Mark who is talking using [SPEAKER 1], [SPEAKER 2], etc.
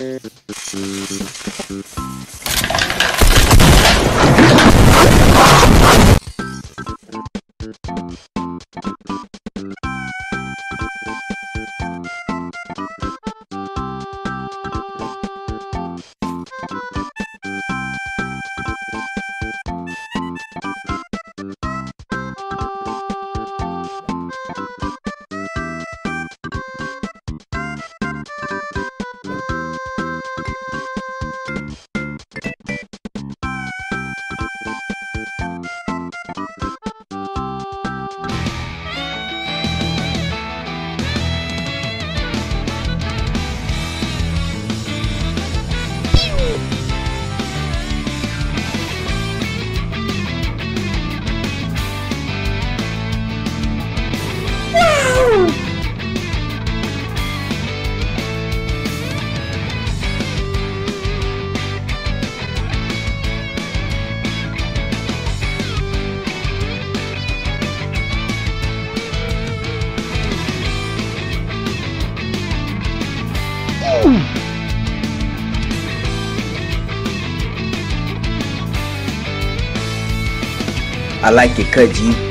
[SPEAKER 1] Thank you. I like it, Kaji.